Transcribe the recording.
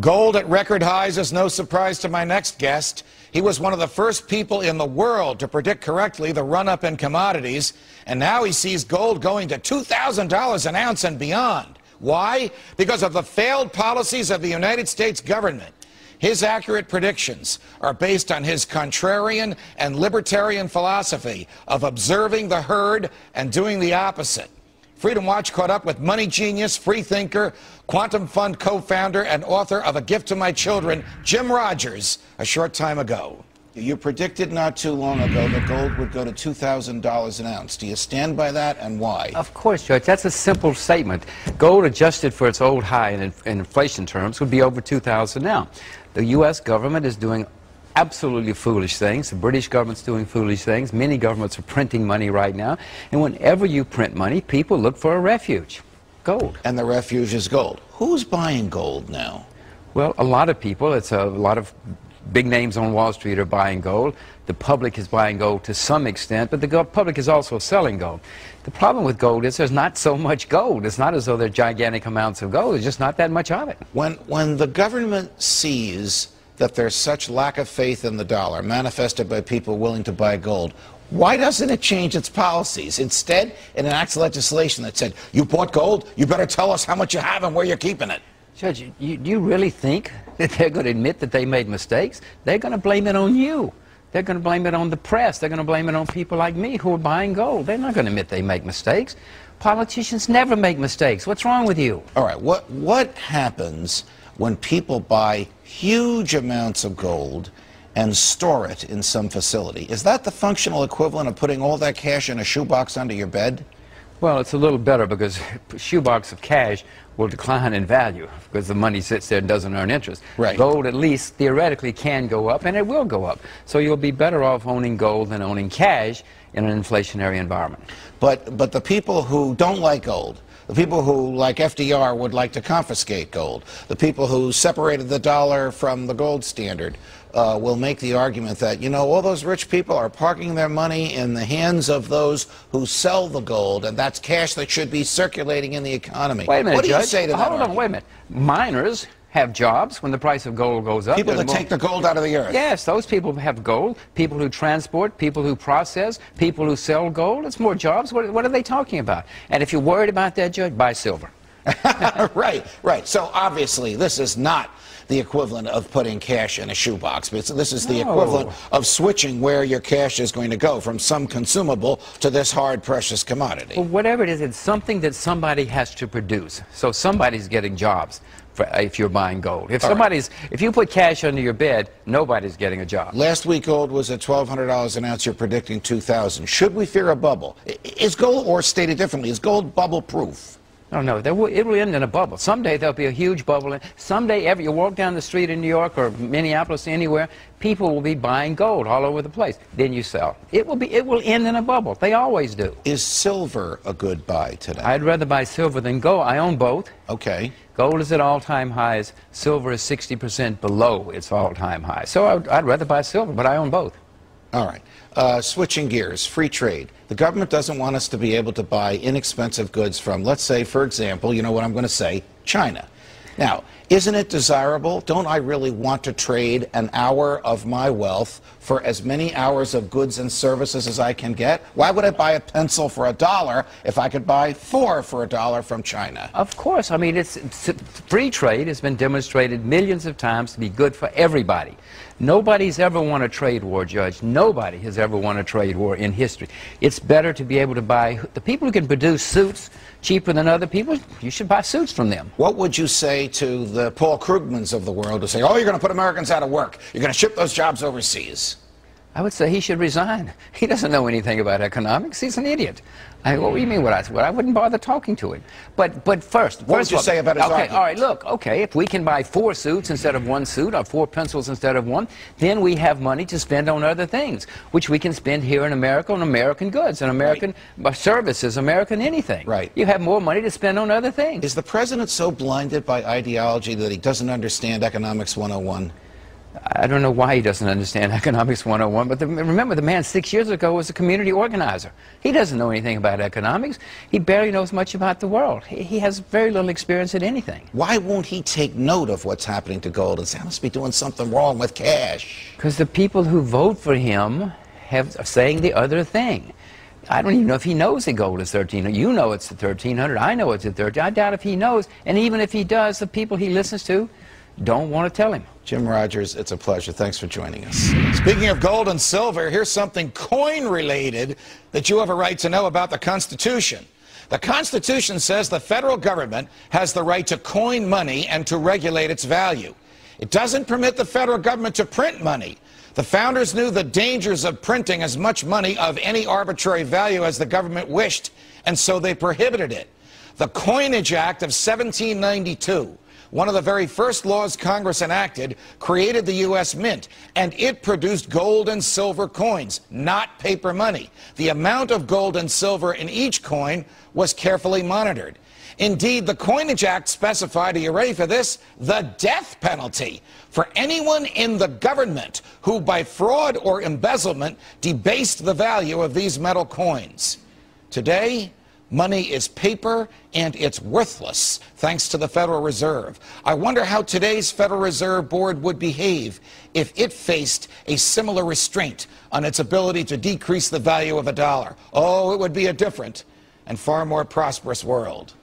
Gold at record highs is no surprise to my next guest. He was one of the first people in the world to predict correctly the run up in commodities, and now he sees gold going to $2,000 an ounce and beyond. Why? Because of the failed policies of the United States government. His accurate predictions are based on his contrarian and libertarian philosophy of observing the herd and doing the opposite. Freedom Watch caught up with money genius, freethinker, Quantum Fund co-founder, and author of A Gift to My Children, Jim Rogers, a short time ago. You predicted not too long ago that gold would go to $2,000 an ounce. Do you stand by that, and why? Of course, Judge. That's a simple statement. Gold, adjusted for its old high in, in inflation terms, would be over 2,000 now. The U.S. government is doing absolutely foolish things. The British government's doing foolish things. Many governments are printing money right now. And whenever you print money, people look for a refuge. Gold. And the refuge is gold. Who's buying gold now? Well, a lot of people. It's a lot of big names on Wall Street are buying gold. The public is buying gold to some extent, but the public is also selling gold. The problem with gold is there's not so much gold. It's not as though there's gigantic amounts of gold. There's just not that much of it. When, when the government sees that there's such lack of faith in the dollar, manifested by people willing to buy gold, why doesn't it change its policies? Instead, it enacts legislation that said, you bought gold, you better tell us how much you have and where you're keeping it. Judge, you, do you really think that they're going to admit that they made mistakes? They're going to blame it on you. They're going to blame it on the press. They're going to blame it on people like me who are buying gold. They're not going to admit they make mistakes. Politicians never make mistakes. What's wrong with you? All right. What, what happens when people buy huge amounts of gold and store it in some facility. Is that the functional equivalent of putting all that cash in a shoebox under your bed? Well, it's a little better because a shoebox of cash will decline in value because the money sits there and doesn't earn interest. Right. Gold, at least, theoretically can go up, and it will go up. So you'll be better off owning gold than owning cash in an inflationary environment. But, but the people who don't like gold, the people who, like FDR, would like to confiscate gold, the people who separated the dollar from the gold standard, uh, will make the argument that, you know, all those rich people are parking their money in the hands of those who sell the gold, and that's cash that should be circulating in the economy. Wait a minute, what do Judge. you say to that? Hold on, wait a minute. Miners have jobs when the price of gold goes up. People that take the gold out of the earth. Yes, those people have gold. People who transport, people who process, people who sell gold. It's more jobs. What, what are they talking about? And if you're worried about that, Judge, buy silver. right, right. So obviously, this is not the equivalent of putting cash in a shoebox. But this is the no. equivalent of switching where your cash is going to go from some consumable to this hard, precious commodity. Well, whatever it is, it's something that somebody has to produce. So somebody's getting jobs. If you're buying gold. If All somebody's, right. if you put cash under your bed, nobody's getting a job. Last week, gold was at $1,200 an ounce. You're predicting 2,000. Should we fear a bubble? Is gold, or stated differently, is gold bubble proof? No, no, will, it will end in a bubble. Someday there'll be a huge bubble. And someday, every, you walk down the street in New York or Minneapolis, anywhere, people will be buying gold all over the place. Then you sell. It will be. It will end in a bubble. They always do. Is silver a good buy today? I'd rather buy silver than gold. I own both. Okay. Gold is at all-time highs. Silver is 60% below its all-time high. So I'd, I'd rather buy silver, but I own both. All right. Uh, switching gears, free trade. The government doesn't want us to be able to buy inexpensive goods from, let's say, for example, you know what I'm going to say, China. Now, isn't it desirable? Don't I really want to trade an hour of my wealth for as many hours of goods and services as I can get? Why would I buy a pencil for a dollar if I could buy four for a dollar from China? Of course. I mean, it's, it's free trade has been demonstrated millions of times to be good for everybody. Nobody's ever won a trade war, Judge. Nobody has ever won a trade war in history. It's better to be able to buy the people who can produce suits cheaper than other people. You should buy suits from them. What would you say to the Paul Krugmans of the world who say, "Oh, you're going to put Americans out of work. You're going to ship those jobs overseas"? I would say he should resign. He doesn't know anything about economics. He's an idiot. I, what do you mean what I what I wouldn't bother talking to him. But but first, what first would you say about his Okay, argument? all right. Look, okay. If we can buy four suits instead of one suit, or four pencils instead of one, then we have money to spend on other things, which we can spend here in America on American goods and American right. services, American anything. Right. You have more money to spend on other things. Is the president so blinded by ideology that he doesn't understand economics 101? I don't know why he doesn't understand Economics 101, but the, remember, the man six years ago was a community organizer. He doesn't know anything about economics. He barely knows much about the world. He, he has very little experience in anything. Why won't he take note of what's happening to gold and say, I must be doing something wrong with cash? Because the people who vote for him have, are saying the other thing. I don't even know if he knows that gold is 1300. You know it's at 1300. I know it's at 13. I doubt if he knows. And even if he does, the people he listens to don't want to tell him. Jim Rogers, it's a pleasure. Thanks for joining us. Speaking of gold and silver, here's something coin related that you have a right to know about the Constitution. The Constitution says the federal government has the right to coin money and to regulate its value. It doesn't permit the federal government to print money. The founders knew the dangers of printing as much money of any arbitrary value as the government wished, and so they prohibited it. The Coinage Act of 1792 one of the very first laws Congress enacted, created the U.S. Mint, and it produced gold and silver coins, not paper money. The amount of gold and silver in each coin was carefully monitored. Indeed, the Coinage Act specified, are you ready for this? The death penalty for anyone in the government who, by fraud or embezzlement, debased the value of these metal coins. Today, Money is paper and it's worthless, thanks to the Federal Reserve. I wonder how today's Federal Reserve Board would behave if it faced a similar restraint on its ability to decrease the value of a dollar. Oh, it would be a different and far more prosperous world.